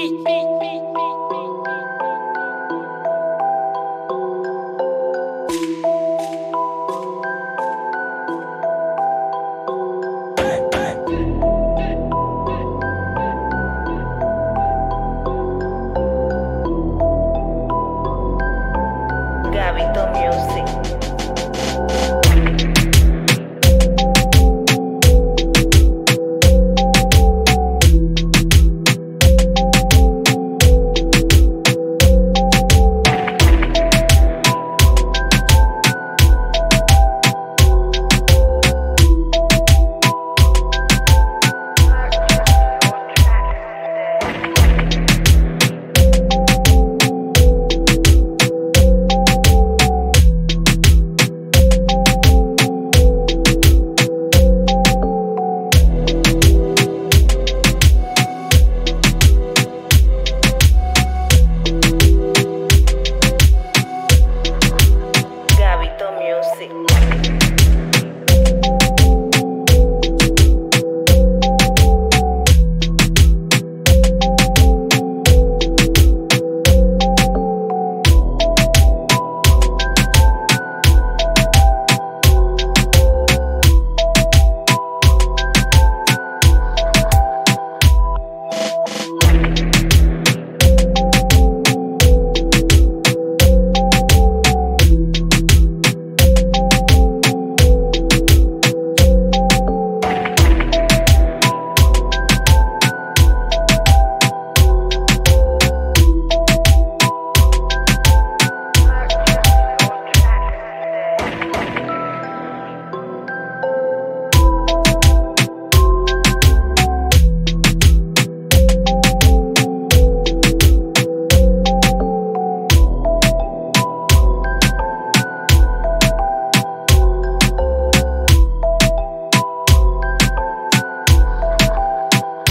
beat. Gabito Music.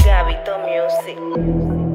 Gabito Music.